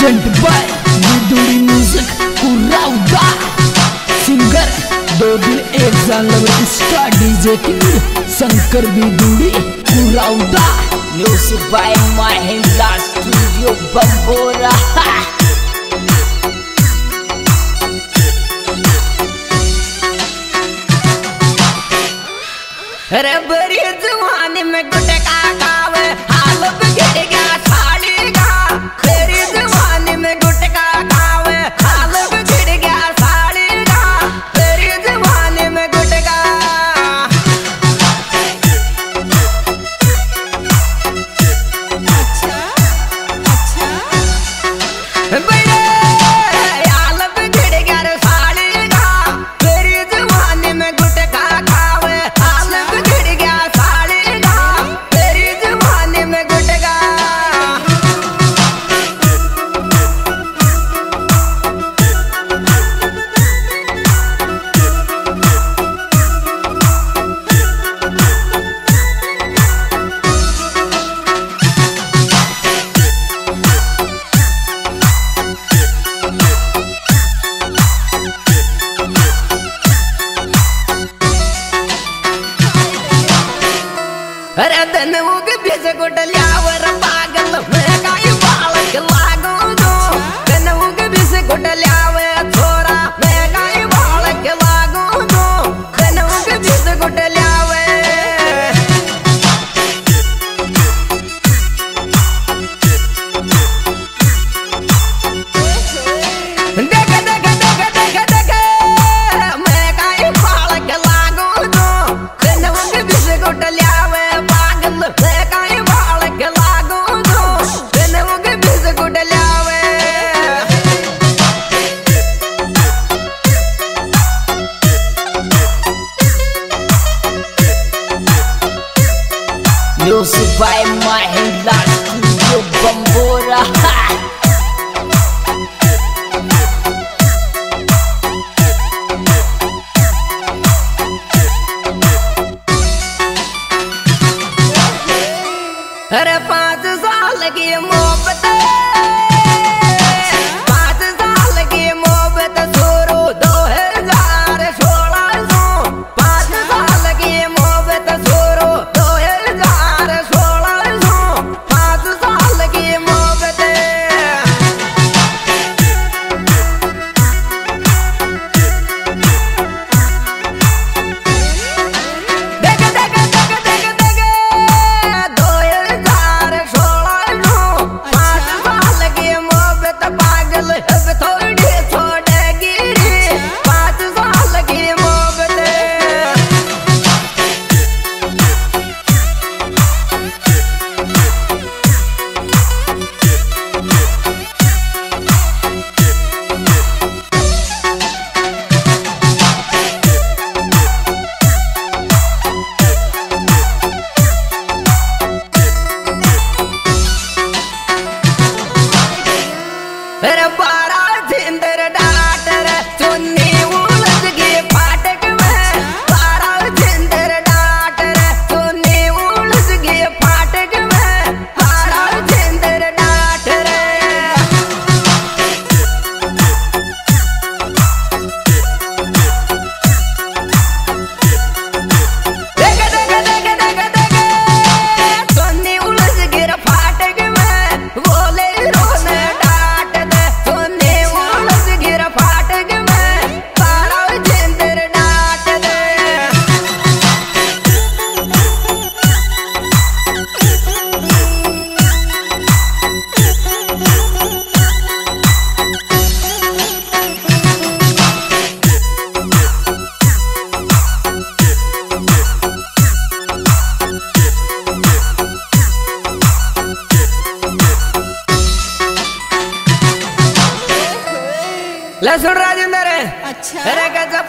Legend by दूरी music कुराउदा singer, दो दिल एक जान लव इसका डीजे किंग शंकर भी दूरी कुराउदा म्यूज़िक बाय महिंद्रा स्टूडियो बंबोरा अरे बड़ी जवानी में गुटका 是哈。लसुन राजेंद्र। अच्छा।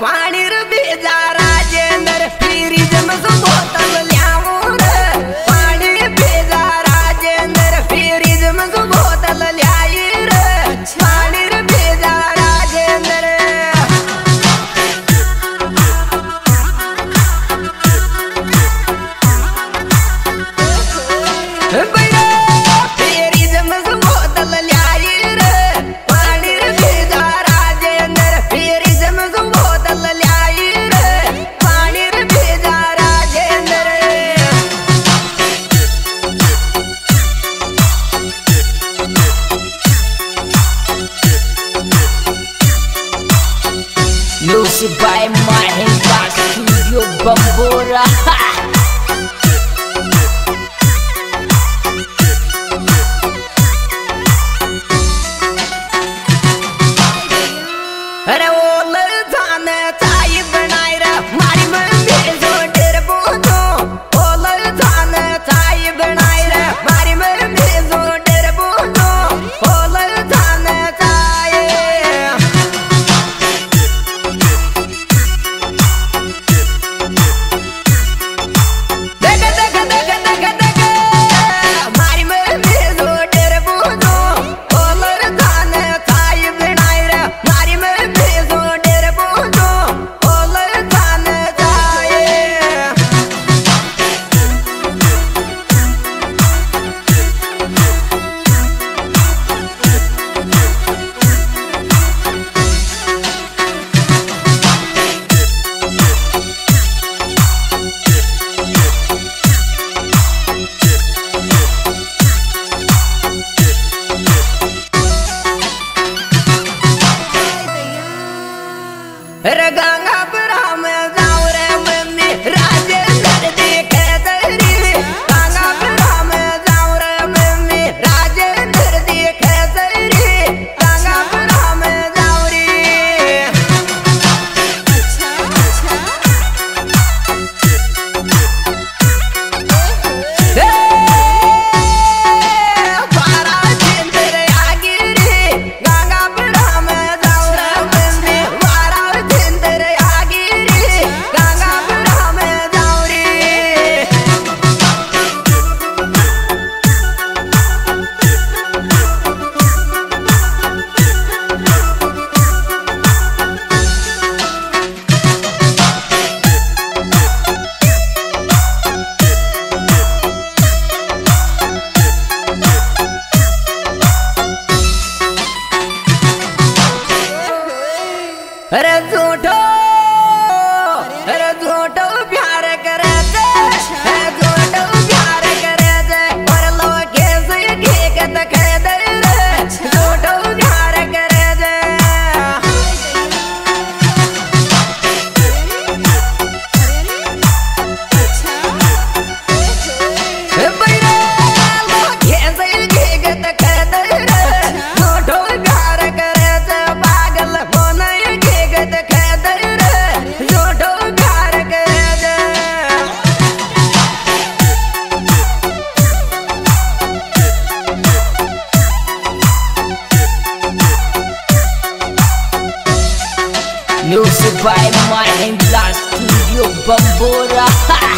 पाणी रुबी जा राजेंद्र। पीरी जम सुबोतम ले। Alright छोटा Dubai, my hand blast to your bambora.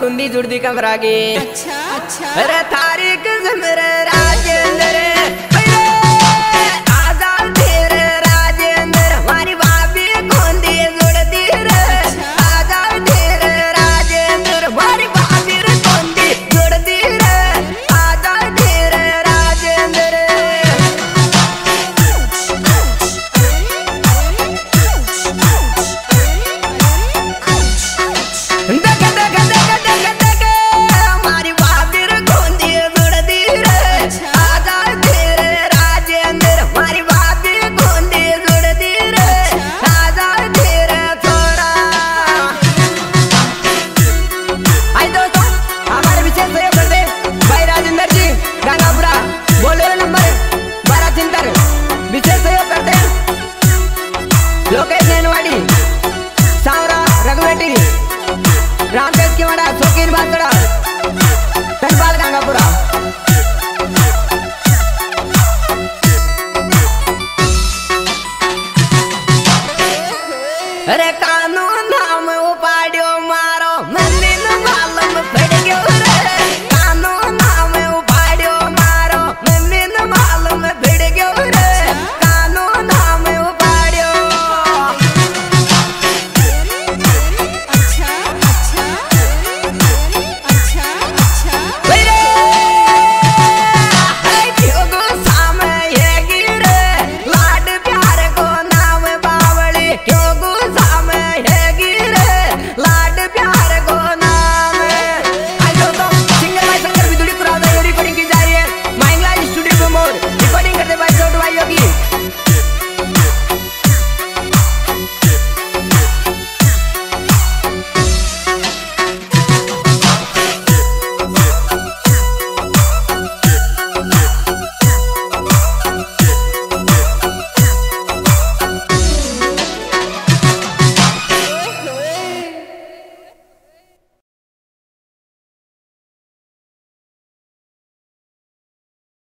कुंदी कमरा गे। अच्छा अच्छा। रे तारीख जमरे